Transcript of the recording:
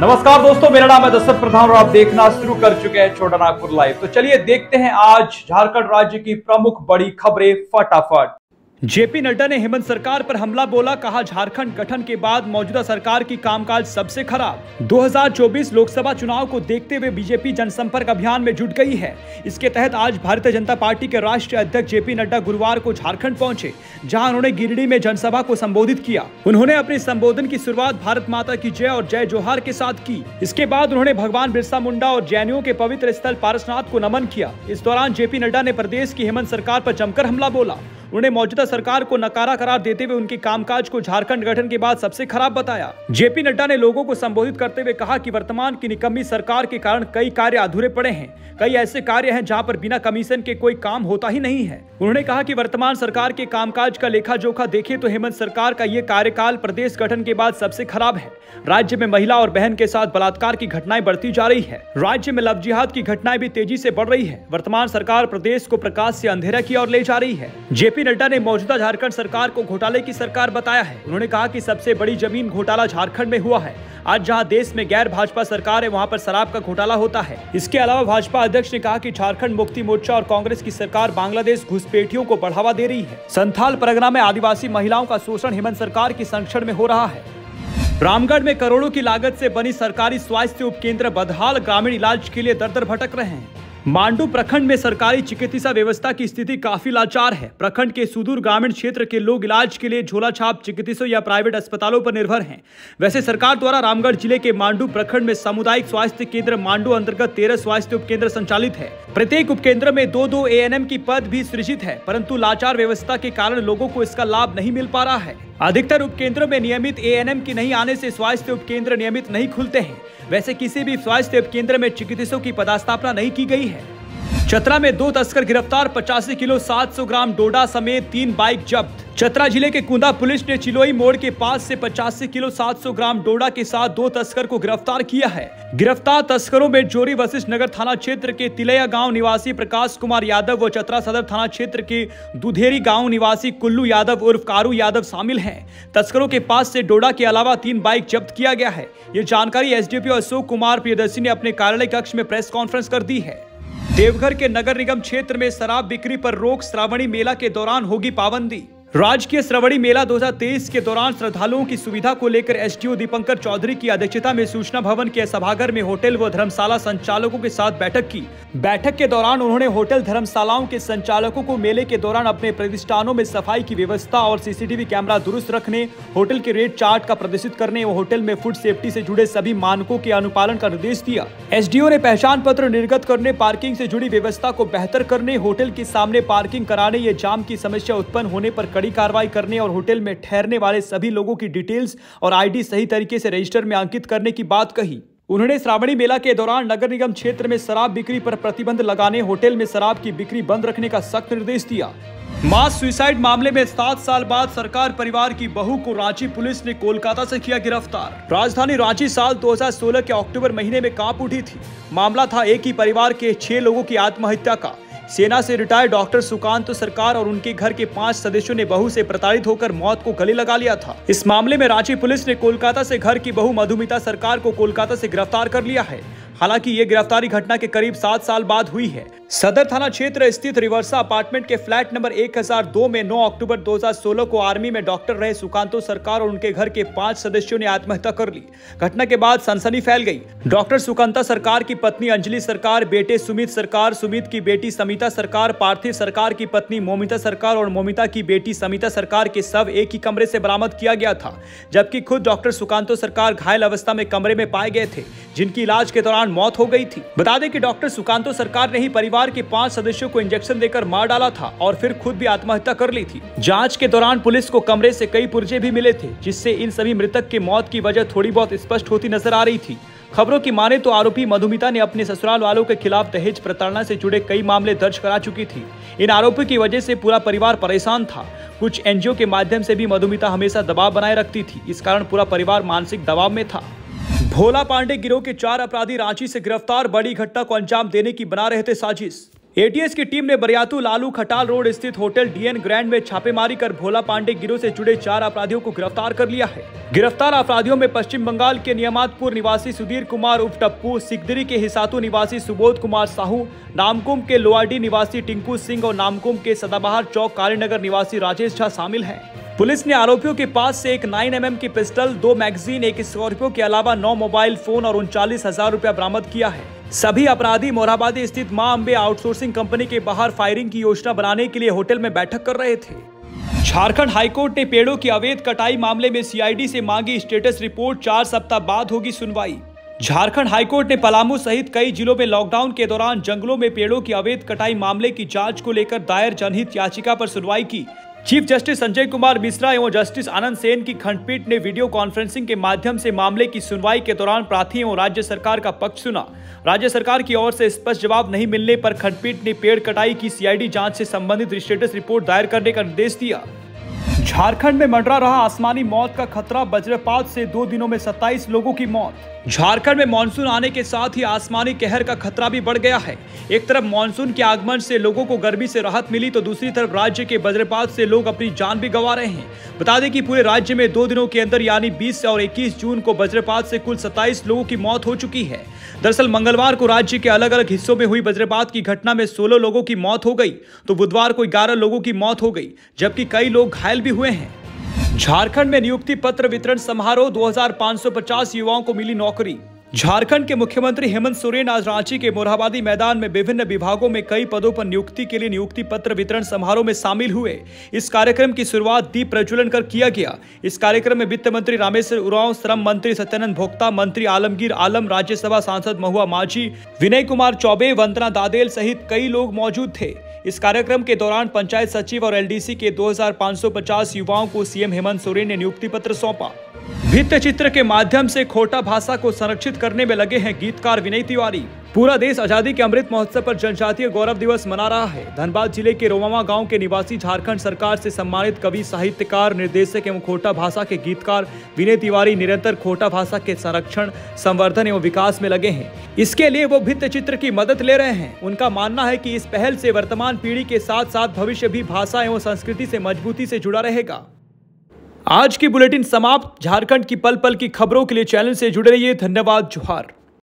नमस्कार दोस्तों, मेरा नाम है दशरथ प्रधान और आप देखना शुरू कर चुके हैं छोटा नागपुर लाइव तो चलिए देखते हैं आज झारखंड राज्य की प्रमुख बड़ी खबरें फटाफट। जेपी नड्डा ने हेमंत सरकार पर हमला बोला, कहा झारखंड गठन के बाद मौजूदा सरकार की कामकाज सबसे खराब। 2024 लोकसभा चुनाव को देखते हुए बीजेपी जनसंपर्क अभियान में जुट गई है। इसके तहत आज भारतीय जनता पार्टी के राष्ट्रीय अध्यक्ष जेपी नड्डा गुरुवार को झारखंड पहुँचे, जहाँ उन्होंने गिरिडीह में जनसभा को संबोधित किया। उन्होंने अपने संबोधन की शुरुआत भारत माता की जय और जय जोहार के साथ की। इसके बाद उन्होंने भगवान बिरसा मुंडा और जैनियों के पवित्र स्थल पारसनाथ को नमन किया। इस दौरान जेपी नड्डा ने प्रदेश की हेमंत सरकार आरोप जमकर हमला बोला। उन्होंने मौजूदा सरकार को नकारा करार देते हुए उनके कामकाज को झारखंड गठन के बाद सबसे खराब बताया। जेपी नड्डा ने लोगों को संबोधित करते हुए कहा कि वर्तमान की निकम्मी सरकार के कारण कई कार्य अधूरे पड़े हैं, कई ऐसे कार्य हैं जहाँ पर बिना कमीशन के कोई काम होता ही नहीं है। उन्होंने कहा कि वर्तमान सरकार के कामकाज का लेखा जोखा देखे तो हेमंत सरकार का ये कार्यकाल प्रदेश गठन के बाद सबसे खराब है। राज्य में महिला और बहन के साथ बलात्कार की घटनाएँ बढ़ती जा रही है। राज्य में लव जिहाद की घटनाएँ भी तेज़ी से बढ़ रही है। वर्तमान सरकार प्रदेश को प्रकाश से अंधेरा की ओर ले जा रही है। जेपी नड्डा ने मौजूदा झारखंड सरकार को घोटाले की सरकार बताया है। उन्होंने कहा कि सबसे बड़ी ज़मीन घोटाला झारखंड में हुआ है। आज जहाँ देश में गैर भाजपा सरकार है, वहाँ पर शराब का घोटाला होता है। इसके अलावा भाजपा अध्यक्ष ने कहा कि झारखंड मुक्ति मोर्चा और कांग्रेस की सरकार बांग्लादेश घुसपैठियों को बढ़ावा दे रही है। संथाल परगना में आदिवासी महिलाओं का शोषण हेमंत सरकार की संरक्षण में हो रहा है। रामगढ़ में करोड़ों की लागत से बनी सरकारी स्वास्थ्य उपकेंद्र बदहाल, ग्रामीण इलाज के लिए दर दर भटक रहे हैं। मांडू प्रखंड में सरकारी चिकित्सा व्यवस्था की स्थिति काफ़ी लाचार है। प्रखंड के सुदूर ग्रामीण क्षेत्र के लोग इलाज के लिए झोला छाप चिकित्सकों या प्राइवेट अस्पतालों पर निर्भर हैं। वैसे सरकार द्वारा रामगढ़ ज़िले के मांडू प्रखंड में सामुदायिक स्वास्थ्य केंद्र मांडू अंतर्गत तेरह स्वास्थ्य उपकेंद्र संचालित है। प्रत्येक उपकेंद्र में दो दो ए की पद भी सृजित है, परंतु लाचार व्यवस्था के कारण लोगों को इसका लाभ नहीं मिल पा रहा है। अधिकतर उपकेंद्रों में नियमित एएनएम की नहीं आने से स्वास्थ्य उपकेंद्र नियमित नहीं खुलते हैं। वैसे किसी भी स्वास्थ्य केंद्र में चिकित्सकों की पदस्थापना नहीं की गई है। चतरा में दो तस्कर गिरफ़्तार, पचासी किलो 700 ग्राम डोडा समेत तीन बाइक जब्त। चतरा ज़िले के कुंदा पुलिस ने चिलोई मोड़ के पास से पचासी किलो 700 ग्राम डोडा के साथ दो तस्कर को गिरफ़्तार किया है। गिरफ़्तार तस्करों में जोरी वशिष्ठ नगर थाना क्षेत्र के तिलैया गाँव निवासी प्रकाश कुमार यादव व चतरा सदर थाना क्षेत्र के दुधेरी गाँव निवासी कुल्लू यादव उर्फ़ कारू यादव शामिल हैं। तस्करों के पास से डोडा के अलावा तीन बाइक जब्त किया गया है। ये जानकारी एसडीपीओ अशोक कुमार प्रियदर्शी ने अपने कार्यालय कक्ष में प्रेस कॉन्फ्रेंस कर दी है। देवघर के नगर निगम क्षेत्र में शराब बिक्री पर रोक श्रावणी मेला के दौरान होगी पाबंदी। राजकीय श्रवणी मेला 2023 के दौरान श्रद्धालुओं की सुविधा को लेकर एसडीओ दीपंकर चौधरी की अध्यक्षता में सूचना भवन के सभागार में होटल व धर्मशाला संचालकों के साथ बैठक की। बैठक के दौरान उन्होंने होटल धर्मशालाओं के संचालकों को मेले के दौरान अपने प्रतिष्ठानों में सफ़ाई की व्यवस्था और सीसीटीवी कैमरा दुरुस्त रखने, होटल के रेट चार्ट का प्रदर्शित करने और होटल में फ़ूड सेफ्टी से जुड़े सभी मानकों के अनुपालन का निर्देश दिया। एसडीओ ने पहचान पत्र निर्गत करने, पार्किंग से जुड़ी व्यवस्था को बेहतर करने, होटल के सामने पार्किंग कराने, या जाम की समस्या उत्पन्न होने पर कड़ी कार्रवाई करने और होटल में ठहरने वाले सभी लोगों की डिटेल्स और आईडी सही तरीके से रजिस्टर में अंकित करने की बात कही। उन्होंने श्रावणी मेला के दौरान नगर निगम क्षेत्र में शराब बिक्री पर प्रतिबंध लगाने, होटल में शराब की बिक्री बंद रखने का सख्त निर्देश दिया। मास सुसाइड मामले में सात साल बाद सरकार परिवार की बहू को रांची पुलिस ने कोलकाता से किया गिरफ़्तार। राजधानी रांची साल 2016 के अक्टूबर महीने में काँप उठी थी। मामला था एक ही परिवार के छह लोगों की आत्महत्या का। सेना से रिटायर्ड डॉक्टर सुकांत सरकार और उनके घर के पाँच सदस्यों ने बहू से प्रताड़ित होकर मौत को गले लगा लिया था। इस मामले में रांची पुलिस ने कोलकाता से घर की बहू मधुमिता सरकार को कोलकाता से गिरफ़्तार कर लिया है। हालाँकि ये गिरफ्तारी घटना के करीब सात साल बाद हुई है। सदर थाना क्षेत्र स्थित रिवर्सा अपार्टमेंट के फ्लैट नंबर 1002 में 9 अक्टूबर 2016 को आर्मी में डॉक्टर रहे सुकांतो सरकार और उनके घर के पाँच सदस्यों ने आत्महत्या कर ली। घटना के बाद सनसनी फैल गई। डॉक्टर सुकांता सरकार की पत्नी अंजलि सरकार, बेटे सुमित सरकार, सुमित की बेटी समिता सरकार, पार्थिव सरकार की पत्नी मोमिता सरकार और मोमिता की बेटी समिता सरकार के सब एक ही कमरे से बरामद किया गया था, जबकि खुद डॉक्टर सुकांतो सरकार घायल अवस्था में कमरे में पाए गए थे। जिनकी इलाज के दौरान मौत हो गई थी। बता दें कि डॉक्टर सुकांतो सरकार ने ही परिवार के पाँच सदस्यों को इंजेक्शन देकर मार डाला था और फिर खुद भी आत्महत्या कर ली थी। जाँच के दौरान पुलिस को कमरे से कई पुर्जे भी मिले थे, जिससे इन सभी मृतक की मौत की वजह थोड़ी बहुत स्पष्ट होती नज़र आ रही थी। खबरों की माने तो आरोपी मधुमिता ने अपने ससुराल वालों के खिलाफ दहेज प्रताड़ना से जुड़े कई मामले दर्ज करा चुकी थी। इन आरोपों की वजह से पूरा परिवार परेशान था। कुछ एनजीओ के माध्यम से भी मधुमिता हमेशा दबाव बनाए रखती थी, इस कारण पूरा परिवार मानसिक दबाव में था। भोला पांडे गिरोह के चार अपराधी रांची से गिरफ़्तार, बड़ी घटना को अंजाम देने की बना रहे थे साजिश। एटीएस की टीम ने बरियातू लालू खटाल रोड स्थित होटल डीएन ग्रैंड में छापेमारी कर भोला पांडे गिरोह से जुड़े चार अपराधियों को गिरफ़्तार कर लिया है। गिरफ़्तार अपराधियों में पश्चिम बंगाल के नियमातपुर निवासी सुधीर कुमार उप टप्पू, सिकदरी के हिसातू निवासी सुबोध कुमार साहू, नामकुम के लोआडी निवासी टिंकू सिंह और नामकुम के सदाबहार चौक कालीनगर निवासी राजेश झा शामिल है। पुलिस ने आरोपियों के पास से एक 9 एम की पिस्टल, दो मैगजीन, एक स्कॉर्पियो के अलावा नौ मोबाइल फ़ोन और उनचालीस हज़ार रूपया बरामद किया है। सभी अपराधी मोराबादी स्थित माँ अम्बे आउटसोर्सिंग कंपनी के बाहर फायरिंग की योजना बनाने के लिए होटल में बैठक कर रहे थे। झारखंड हाईकोर्ट ने पेड़ों की अवैध कटाई मामले में सीआईडी से मांगी स्टेटस रिपोर्ट, चार सप्ताह बाद होगी सुनवाई। झारखंड हाईकोर्ट ने पलामू सहित कई जिलों में लॉकडाउन के दौरान जंगलों में पेड़ों की अवैध कटाई मामले की जाँच को लेकर दायर जनहित याचिका पर सुनवाई की। चीफ जस्टिस संजय कुमार मिश्रा एवं जस्टिस आनंद सेन की खंडपीठ ने वीडियो कॉन्फ्रेंसिंग के माध्यम से मामले की सुनवाई के दौरान प्रार्थी एवं राज्य सरकार का पक्ष सुना राज्य सरकार की ओर से स्पष्ट जवाब नहीं मिलने पर खंडपीठ ने पेड़ कटाई की सीआईडी जाँच से संबंधित स्टेटस रिपोर्ट दायर करने का निर्देश दिया। झारखंड में मंडरा रहा आसमानी मौत का खतरा वज्रपात से दो दिनों में 27 लोगों की मौत। झारखंड में मानसून आने के साथ ही आसमानी कहर का खतरा भी बढ़ गया है। एक तरफ़ मानसून के आगमन से लोगों को गर्मी से राहत मिली तो दूसरी तरफ़ राज्य के वज्रपात से लोग अपनी जान भी गंवा रहे हैं। बता दें कि पूरे राज्य में दो दिनों के अंदर यानी 20 और 21 जून को वज्रपात से कुल 27 लोगों की मौत हो चुकी है। दरअसल मंगलवार को राज्य के अलग अलग हिस्सों में हुई वज्रपात की घटना में 16 लोगों की मौत हो गई तो बुधवार को 11 लोगों की मौत हो गई, जबकि कई लोग घायल भी हुए हैं। झारखंड में नियुक्ति पत्र वितरण समारोह 2550 युवाओं को मिली नौकरी। झारखंड के मुख्यमंत्री हेमंत सोरेन आज रांची के मोरहाबादी मैदान में विभिन्न विभागों में कई पदों पर नियुक्ति के लिए नियुक्ति पत्र वितरण समारोह में शामिल हुए। इस कार्यक्रम की शुरुआत दीप प्रज्वलन कर किया गया। इस कार्यक्रम में वित्त मंत्री रामेश्वर उरांव, श्रम मंत्री सत्यानंद भोक्ता, मंत्री आलमगीर आलम, राज्यसभा सांसद महुआ माझी, विनय कुमार चौबे, वंदना दादेल सहित कई लोग मौजूद थे। इस कार्यक्रम के दौरान पंचायत सचिव और एलडीसी के 2550 युवाओं को सीएम हेमंत सोरेन ने नियुक्ति पत्र सौंपा। भित्त चित्र के माध्यम से खोटा भाषा को संरक्षित करने में लगे हैं गीतकार विनय तिवारी। पूरा देश आज़ादी के अमृत महोत्सव पर जनजातीय गौरव दिवस मना रहा है। धनबाद ज़िले के रोमावा गाँव के निवासी झारखंड सरकार से सम्मानित कवि, साहित्यकार, निर्देशक एवं खोटा भाषा के गीतकार विनय तिवारी निरंतर खोटा भाषा के संरक्षण, संवर्धन एवं विकास में लगे हैं। इसके लिए वो भित्त चित्र की मदद ले रहे हैं। उनका मानना है की इस पहल से वर्तमान पीढ़ी के साथ साथ भविष्य भी भाषा एवं संस्कृति से मजबूती से जुड़ा रहेगा। आज की बुलेटिन समाप्त। झारखंड की पल पल की खबरों के लिए चैनल से जुड़े रहिए। धन्यवाद, जोहार।